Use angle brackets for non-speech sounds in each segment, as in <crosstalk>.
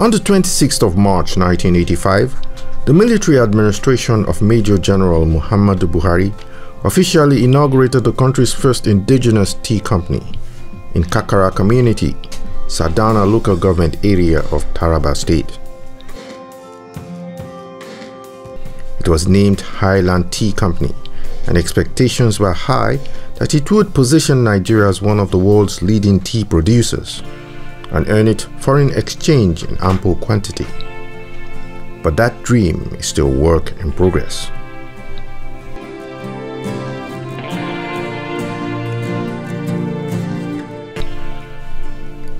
On the 26th of March 1985, the military administration of Major General Muhammadu Buhari officially inaugurated the country's first indigenous tea company in Kakara community, Sardauna local government area of Taraba state. It was named Highland Tea Company and expectations were high that it would position Nigeria as one of the world's leading tea producers and earn it foreign exchange in ample quantity. But that dream is still work in progress.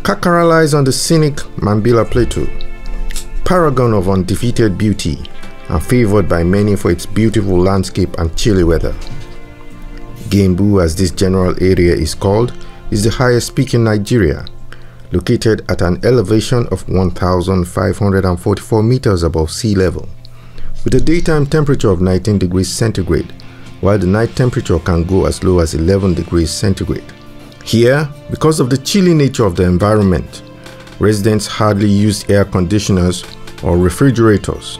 Kakara lies on the scenic Mambila Plateau, paragon of undefeated beauty and favored by many for its beautiful landscape and chilly weather. Gembu, as this general area is called, is the highest peak in Nigeria, located at an elevation of 1,544 meters above sea level, with a daytime temperature of 19 degrees centigrade, while the night temperature can go as low as 11 degrees centigrade. Here, because of the chilly nature of the environment, residents hardly use air conditioners or refrigerators.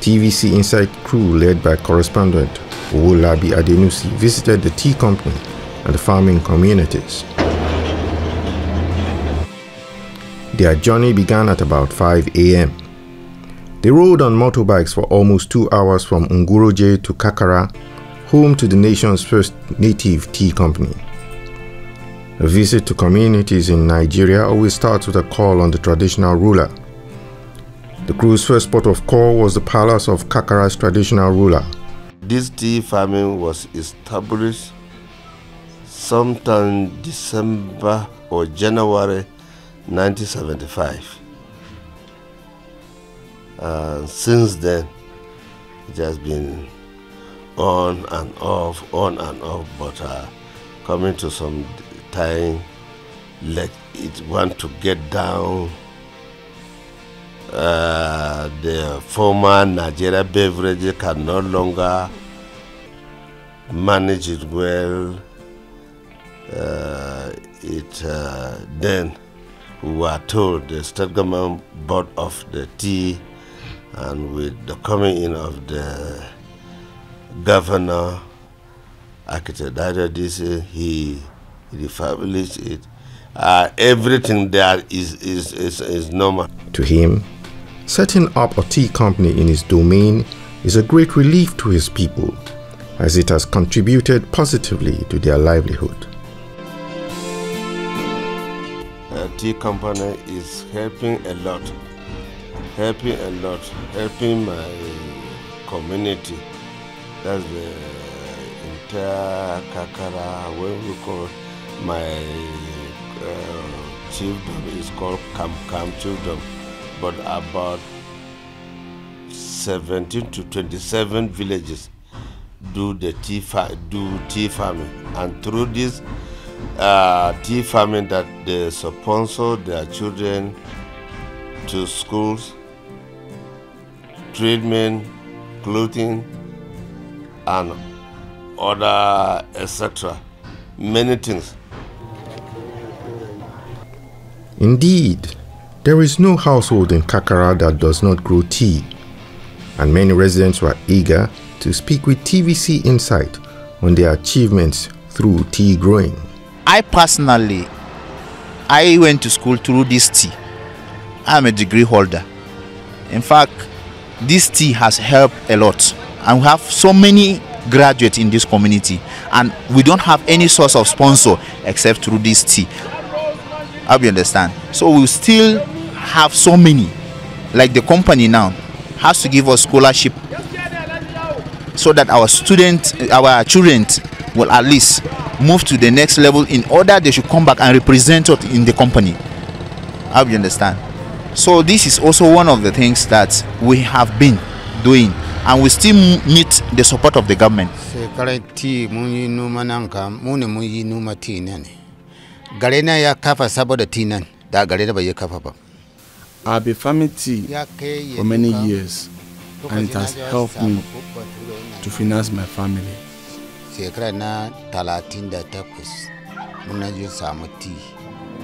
TVC Insight crew led by correspondent Owolabi Adenusi visited the tea company and the farming communities. Their journey began at about 5 a.m. They rode on motorbikes for almost two hours from Nguroje to Kakara, home to the nation's first native tea company. A visit to communities in Nigeria always starts with a call on the traditional ruler the crew's first port of call was the palace of Kakara's traditional ruler. This tea farming was established sometime December or January 1975. And since then, it has been on and off, on and off, but uh, coming to some time, let it want to get down uh, the former Nigeria beverage can no longer manage it well. Uh, it uh, then we were told the state government bought off the tea, and with the coming in of the governor, architect Disi, he refurbished it. Uh, everything there is, is, is, is normal. To him, Setting up a tea company in his domain is a great relief to his people as it has contributed positively to their livelihood. A tea company is helping a lot, helping a lot, helping my community. That's the entire Kakara, what we call my uh, chiefdom is called Kam Kam chiefdom but about 17 to 27 villages do the tea do tea farming. And through this uh, tea farming that they sponsor their children to schools treatment clothing and other etc many things. Indeed there is no household in Kakara that does not grow tea, and many residents were eager to speak with TVC Insight on their achievements through tea growing. I personally, I went to school through this tea. I'm a degree holder. In fact, this tea has helped a lot. And we have so many graduates in this community and we don't have any source of sponsor except through this tea. How do you understand? So we still have so many like the company now has to give us scholarship so that our students our children will at least move to the next level in order they should come back and represent us in the company. How you understand? So this is also one of the things that we have been doing and we still need the support of the government. Gare ya kafa saboda tinan da gare bai kafa ba I've been farming tea for many years and it has helped me to finance my family. shekara na talatin da takwas muna jin samu tea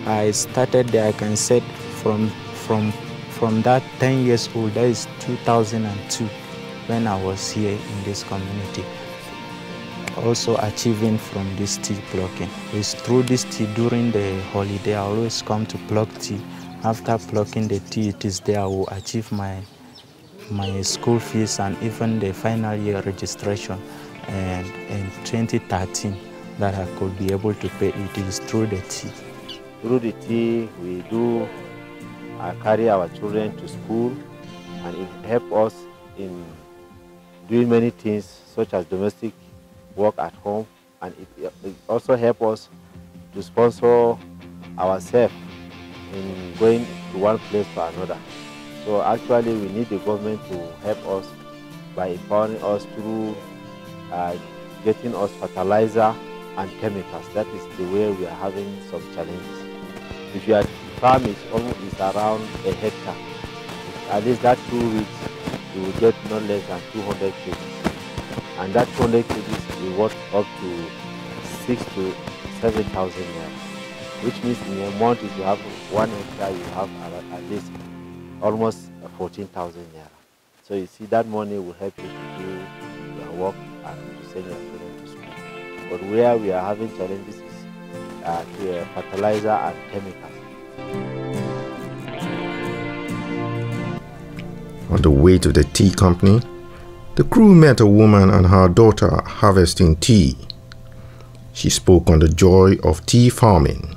I started there, I can say from from from that 10 years old, that is 2002, when I was here in this community. Also achieving from this tea plucking. It's through this tea during the holiday, I always come to pluck tea. After plucking the tea, it is there I will achieve my my school fees and even the final year registration. And in 2013, that I could be able to pay it is through the tea. Through the tea, we do uh, carry our children to school and it helps us in doing many things such as domestic work at home and it, it also helps us to sponsor ourselves in going to one place to another. So actually we need the government to help us by empowering us through uh, getting us fertilizer and chemicals. That is the way we are having some challenges. If your farm is almost is around a hectare, at least that two weeks you will get no less than 200 kgs. And that 200 kgs will worth up to six to 7,000 naira. Which means in a month if you have one hectare, you have at least almost 14,000 naira. So you see that money will help you to do your work and to send your children to school. But where we are having challenges is uh, to, uh, fertilizer and chemicals. On the way to the tea company, the crew met a woman and her daughter harvesting tea. She spoke on the joy of tea farming.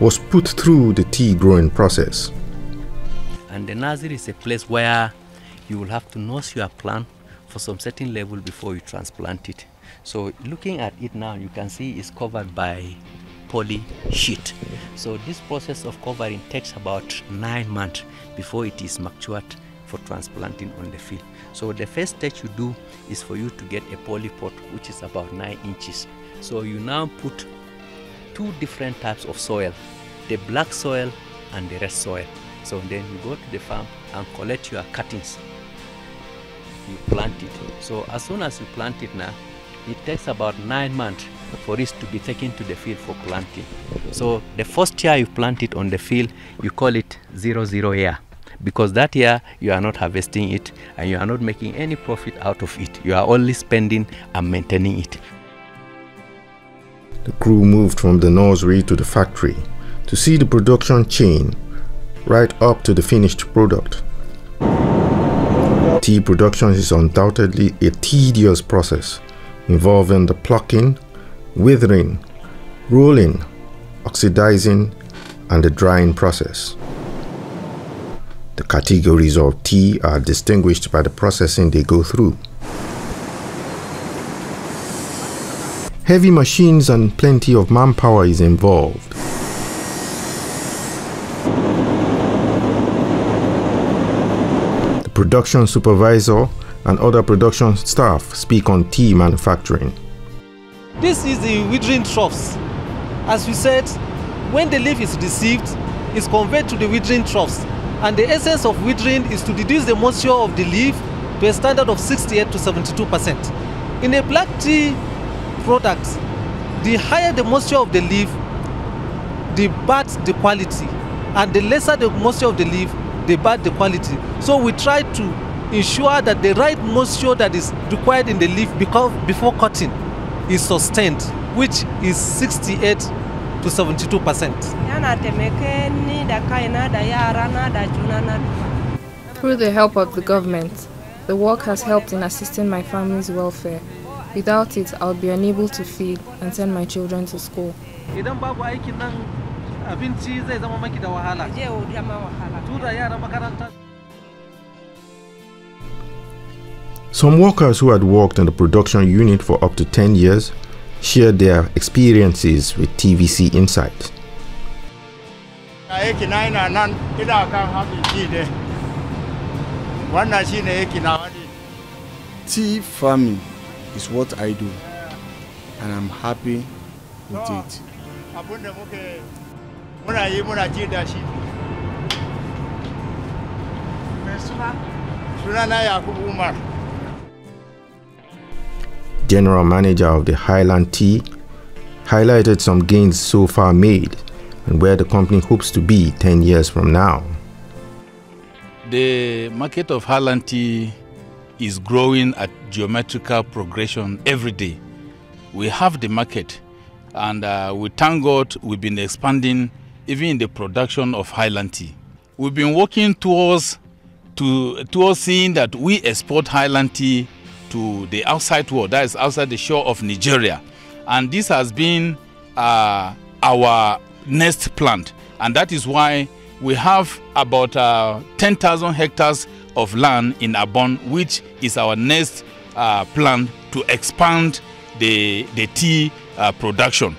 was put through the tea growing process. And the nursery is a place where you will have to nurse your plant for some certain level before you transplant it. So looking at it now, you can see it's covered by poly sheet. So this process of covering takes about nine months before it is matured for transplanting on the field. So the first stage you do is for you to get a poly pot which is about nine inches. So you now put two different types of soil, the black soil and the red soil. So then you go to the farm and collect your cuttings. You plant it. So as soon as you plant it now, it takes about nine months for it to be taken to the field for planting. So the first year you plant it on the field, you call it zero zero year because that year you are not harvesting it and you are not making any profit out of it. You are only spending and maintaining it. The crew moved from the nursery to the factory to see the production chain right up to the finished product. Tea production is undoubtedly a tedious process involving the plucking, withering, rolling, oxidizing, and the drying process. The categories of tea are distinguished by the processing they go through. Heavy machines and plenty of manpower is involved. The production supervisor and other production staff speak on tea manufacturing. This is the withering troughs. As we said, when the leaf is received, it's conveyed to the withering troughs. And the essence of withering is to reduce the moisture of the leaf to a standard of 68 to 72 percent. In a black tea product, the higher the moisture of the leaf, the bad the quality. And the lesser the moisture of the leaf, the bad the quality. So we try to ensure that the right moisture that is required in the leaf because before cutting is sustained, which is 68 to 72 percent. Through the help of the government, the work has helped in assisting my family's welfare. Without it, I would be unable to feed and send my children to school. Idan babu aikin nan abinci zai zama maki da wahala. Tura yara makaranta. Some workers who had worked in the production unit for up to 10 years shared their experiences with TVC Insight. Tea farming is what I do, and I'm happy with it. General Manager of the Highland Tea highlighted some gains so far made and where the company hopes to be 10 years from now. The market of Highland Tea is growing at geometrical progression every day. We have the market and uh, we thank God we've been expanding even in the production of Highland Tea. We've been working towards to towards seeing that we export Highland Tea to the outside world, that is outside the shore of Nigeria. And this has been uh, our next plant. And that is why we have about uh, 10,000 hectares of land in Abon, which is our next uh, plan to expand the, the tea uh, production.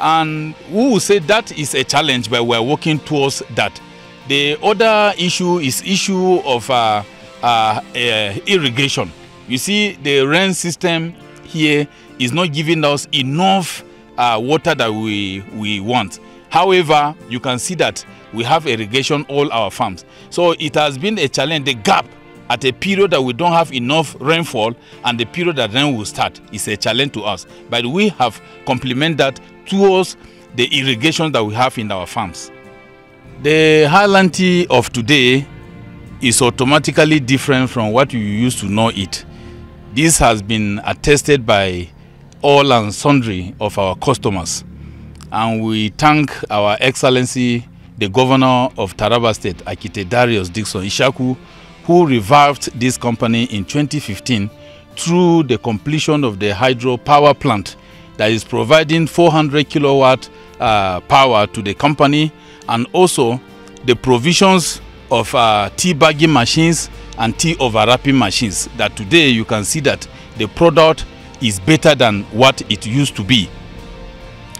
And we will say that is a challenge, but we're working towards that. The other issue is issue of uh, uh, uh, irrigation. You see, the rain system here is not giving us enough uh, water that we, we want. However, you can see that we have irrigation all our farms. So it has been a challenge. The gap at a period that we don't have enough rainfall and the period that rain will start is a challenge to us. But we have complemented that towards the irrigation that we have in our farms. The Highland tea of today is automatically different from what you used to know it. This has been attested by all and sundry of our customers. And we thank our Excellency, the Governor of Taraba State, Akite Darius Dickson Ishaku, who revived this company in 2015 through the completion of the hydro power plant that is providing 400 kilowatt uh, power to the company and also the provisions of uh, tea bagging machines and tea overwrapping machines that today you can see that the product is better than what it used to be.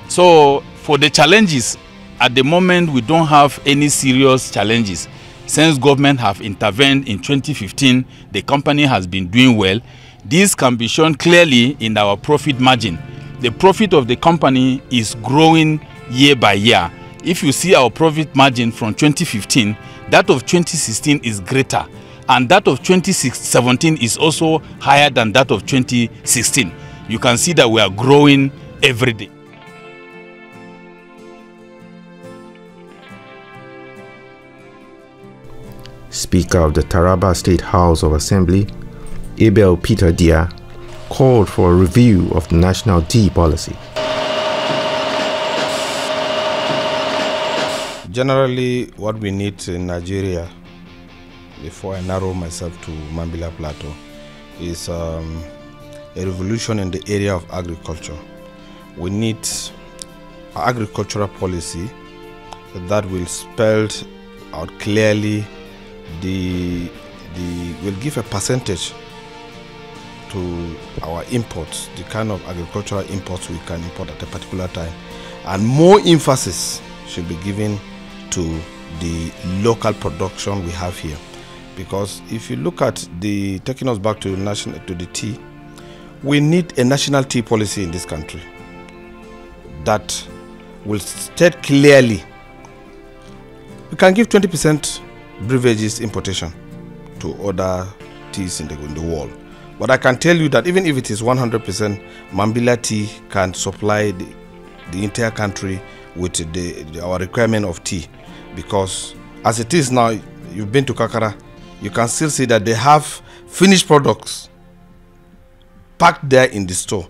So for the challenges, at the moment we don't have any serious challenges. Since government have intervened in 2015, the company has been doing well. This can be shown clearly in our profit margin. The profit of the company is growing year by year. If you see our profit margin from 2015, that of 2016 is greater and that of 2017 is also higher than that of 2016. You can see that we are growing every day. Speaker of the Taraba State House of Assembly, Abel Peter Diah, called for a review of the national tea policy. Generally, what we need in Nigeria, before I narrow myself to Mambila Plateau, is um, a revolution in the area of agriculture. We need agricultural policy that will spell out clearly the the will give a percentage to our imports, the kind of agricultural imports we can import at a particular time, and more emphasis should be given to the local production we have here. Because if you look at the taking us back to national to the tea, we need a national tea policy in this country that will state clearly. We can give 20% beverages importation to other teas in the, in the world. But I can tell you that even if it is 100%, Mambila tea can supply the, the entire country with the, the, our requirement of tea. Because as it is now, you've been to Kakara, you can still see that they have finished products packed there in the store.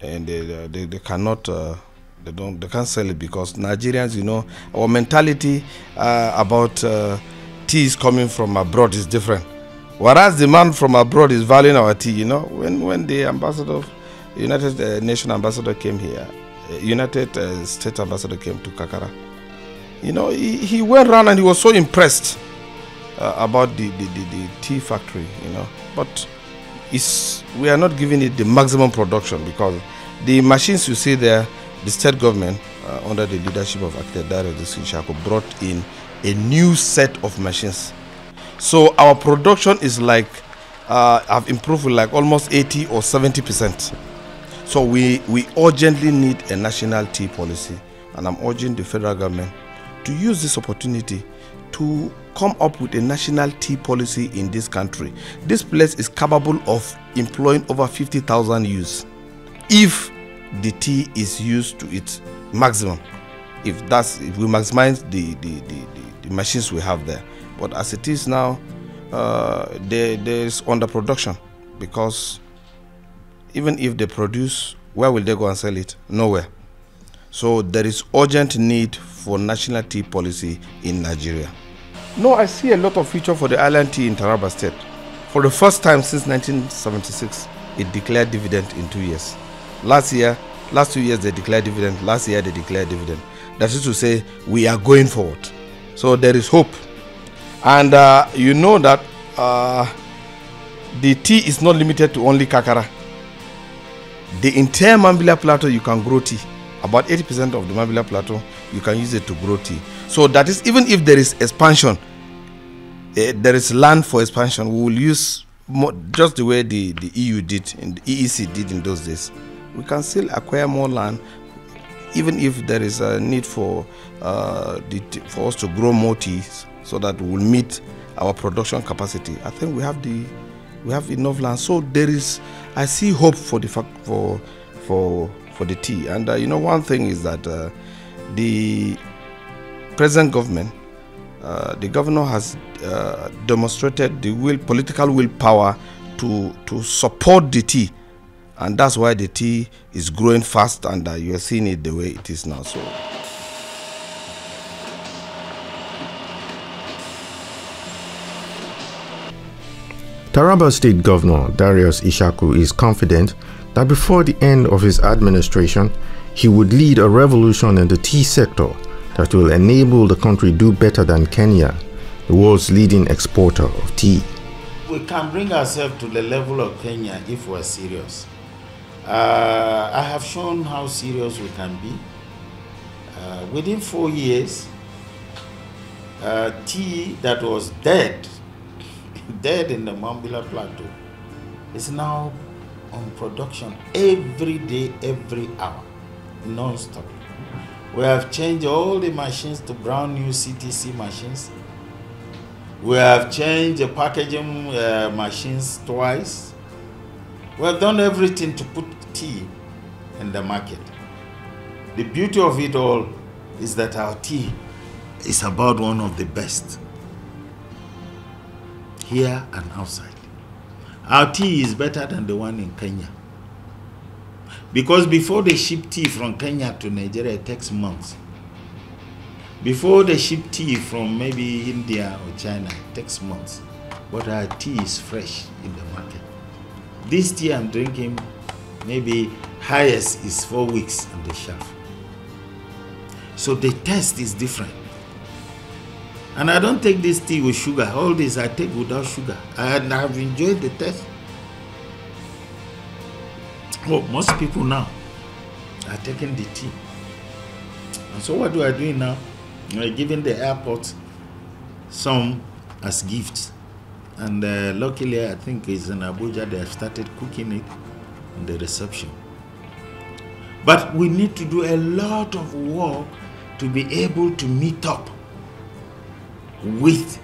And they, they, they cannot uh, they don't they can't sell it because Nigerians, you know, our mentality uh, about uh, tea is coming from abroad is different. Whereas the man from abroad is valuing our tea, you know, when when the ambassador, United uh, Nation ambassador came here, uh, United uh, States ambassador came to Kakara, you know, he, he went around and he was so impressed uh, about the, the, the, the tea factory, you know, but it's we are not giving it the maximum production because The machines you see there, the state government, uh, under the leadership of Darius Ishaku, brought in a new set of machines. So our production is like, uh, have improved like almost 80 or 70 percent. So we, we urgently need a national tea policy, and I'm urging the federal government to use this opportunity to come up with a national tea policy in this country. This place is capable of employing over 50,000 youths if the tea is used to its maximum. If that's if we maximize the the, the, machines we have there. But as it is now, uh, there is underproduction because even if they produce, where will they go and sell it? Nowhere. So there is urgent need for national tea policy in Nigeria. No, I see a lot of future for the Highland tea in Taraba State. For the first time since 1976, it declared dividend in two years. Last year, last two years they declared dividend. Last year they declared dividend. That is to say, we are going forward. So there is hope. And uh, you know that uh, the tea is not limited to only Kakara. The entire Mambila Plateau, you can grow tea. About 80% of the Mambila Plateau, you can use it to grow tea. So that is, even if there is expansion, uh, there is land for expansion, we will use more, just the way the, the EU did, and the EEC did in those days. We can still acquire more land, even if there is a need for, uh, for us to grow more tea so that we will meet our production capacity. I think we have the we have enough land. So there is, I see hope for the for for for the tea. And uh, you know, one thing is that uh, the present government, uh, the governor has uh, demonstrated the will, political willpower to to support the tea, and that's why the tea is growing fast, and uh, you are seeing it the way it is now. So. Taraba State Governor Darius Ishaku is confident that before the end of his administration, he would lead a revolution in the tea sector that will enable the country do better than Kenya, the world's leading exporter of tea. We can bring ourselves to the level of Kenya if we're serious. Uh, I have shown how serious we can be. Uh, within four years, uh, tea that was dead <laughs> dead in the Mambila Plateau is now on production every day, every hour, non-stop. We have changed all the machines to brand new CTC machines. We have changed the packaging uh, machines twice. We have done everything to put tea in the market. The beauty of it all is that our tea is about one of the best here and outside. Our tea is better than the one in Kenya. Because before they ship tea from Kenya to Nigeria, it takes months. Before they ship tea from maybe India or China, it takes months. But our tea is fresh in the market. This tea I'm drinking, maybe highest is four weeks on the shelf. So the test is different. And I don't take this tea with sugar. All this I take without sugar. And I've enjoyed the test. Well, most people now are taking the tea. And so what do I do now? I'm giving the airport some as gifts. And uh, luckily, I think it's in Abuja, they have started cooking it in the reception. But we need to do a lot of work to be able to meet up with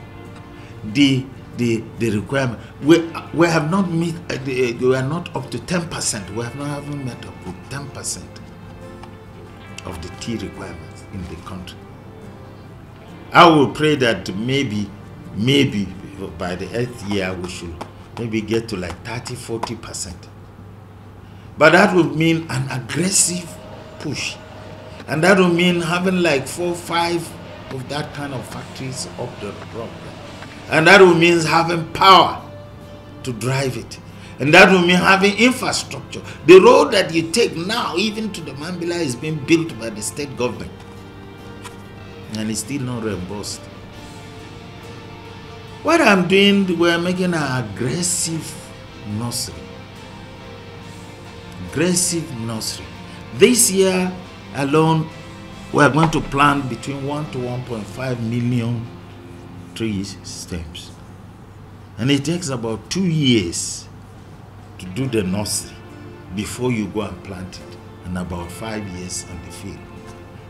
the the the requirement. We we have not meet. Uh, the, uh, we are not up to ten percent. We have not haven't met up with ten percent of the tea requirements in the country. I will pray that maybe maybe by the eighth year we should maybe get to like 30 40 percent. But that would mean an aggressive push, and that would mean having like four five of that kind of factories up the road. And that would mean having power to drive it. And that would mean having infrastructure. The road that you take now, even to the Mambila, is being built by the state government. And it's still not reimbursed. What I'm doing, we're making an aggressive nursery. Aggressive nursery. This year alone, we are going to plant between 1 to 1.5 million tree stems. And it takes about two years to do the nursery before you go and plant it, and about five years on the field.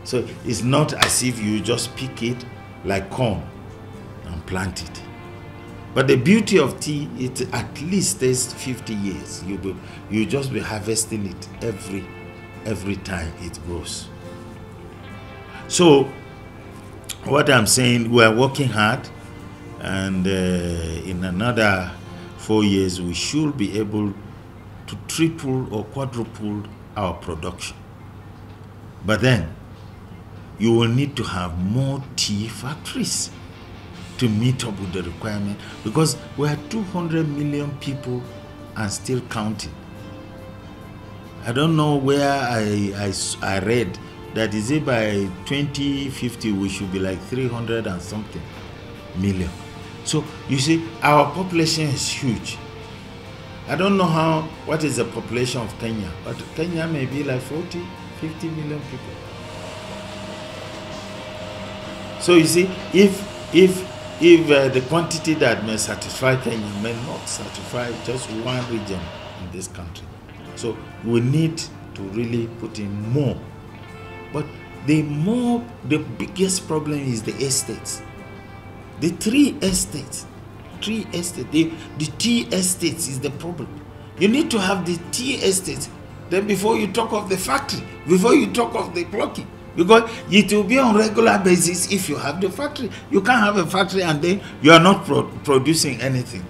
So it's not as if you just pick it like corn and plant it. But the beauty of tea, it at least takes 50 years. You will, you just be harvesting it every every time it grows. So what I'm saying, we are working hard, and uh, in another four years, we should be able to triple or quadruple our production. But then, you will need to have more tea factories to meet up with the requirement because we are 200 million people and still counting. I don't know where I, I, I read that is it by 2050 we should be like 300 and something million. So you see, our population is huge. I don't know how, what is the population of Kenya, but Kenya may be like 40, 50 million people. So you see, if, if, if uh, the quantity that may satisfy Kenya may not satisfy just one region in this country. So we need to really put in more. But the more, the biggest problem is the estates. The three estates, three estates, the, the tea estates is the problem. You need to have the tea estates. Then before you talk of the factory, before you talk of the plucking, because it will be on regular basis if you have the factory. You can't have a factory and then you are not pro producing anything.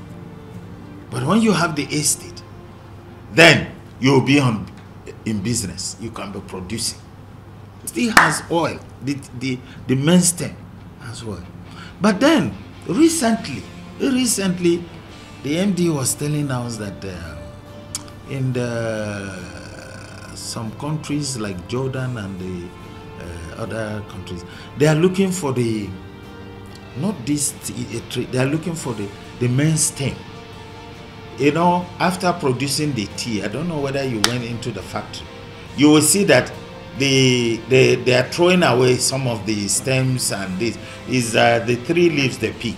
But when you have the estate, then you will be on in business. You can be producing. Still has oil. The the the main stem has oil. But then recently, recently, the MD was telling us that uh, in the some countries like Jordan and the uh, other countries, they are looking for the not this they are looking for the the main stem. You know, after producing the tea, I don't know whether you went into the factory, you will see that they they they are throwing away some of the stems and this. Is uh, the three leaves they pick.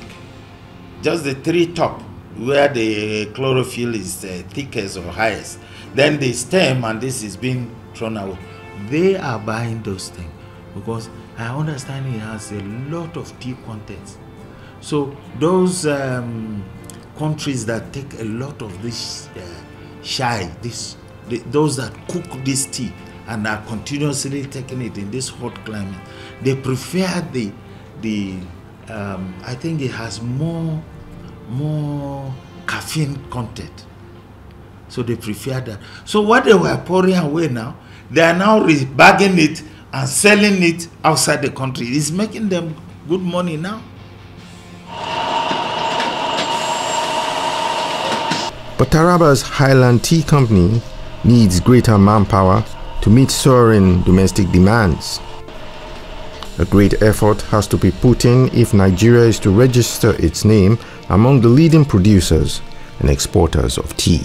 Just the three top where the chlorophyll is uh, thickest or highest. Then the stem and this is being thrown away they are buying those things because i understand it has a lot of tea content so those um, countries that take a lot of this uh, this the, those that cook this tea and are continuously taking it in this hot climate, they prefer the the um, I think it has more more caffeine content. So they prefer that. So what they were pouring away now, they are now bagging it and selling it outside the country. It's making them good money now. But Taraba's Highland Tea Company needs greater manpower to meet soaring domestic demands. A great effort has to be put in if Nigeria is to register its name among the leading producers and exporters of tea.